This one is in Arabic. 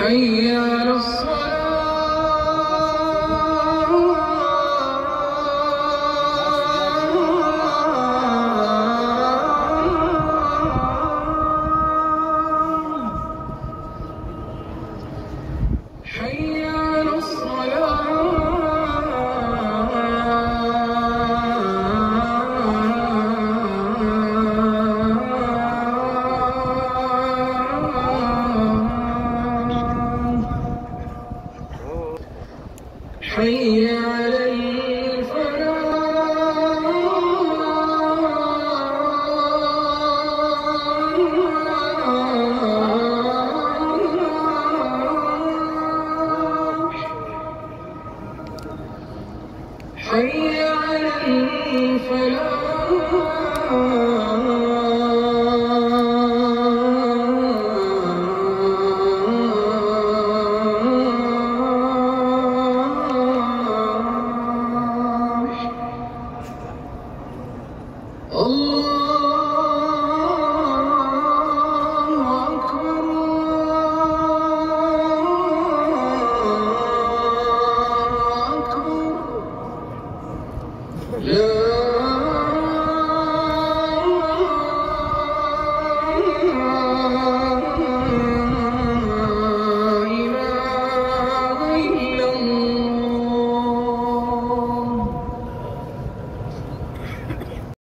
حي على الصلاة. حي حي على حي على الفلاح Oh.